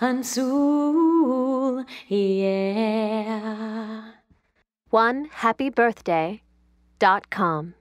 azul, yeah. One happy birthday dot com.